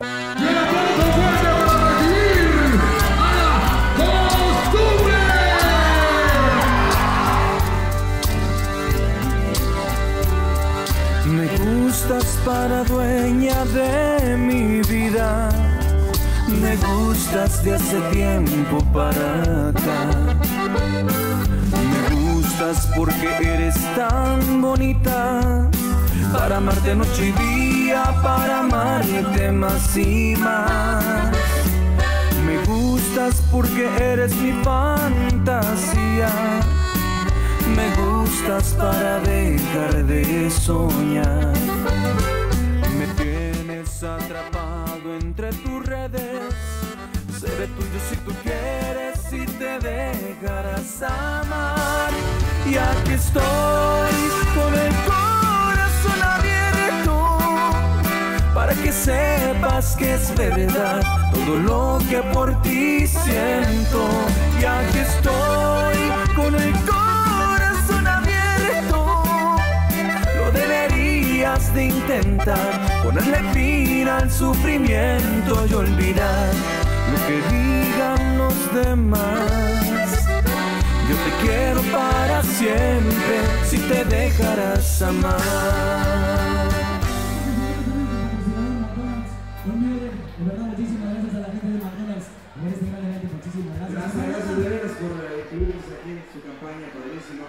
Me gustas para dueña de mi vida. Me gustas de hace tiempo para acá. Me gustas porque eres tan bonita. Para amarte noche y día, para amarte más y más. Me gustas porque eres mi fantasía. Me gustas para dejar de soñar. Me tienes atrapado entre tus redes. Seré tuyo si tú quieres y te dejarás amar. Y aquí estoy que sepas que es verdad todo lo que por ti siento. Y aquí estoy con el corazón abierto. Lo deberías de intentar ponerle fin al sufrimiento y olvidar lo que digan los demás. Yo te quiero para siempre si te dejarás amar. De verdad, muchísimas gracias a la gente de Manuelas por este gran evento. Muchísimas gracias. Gracias, gracias, gracias por eh, incluirnos aquí en su campaña padrísima.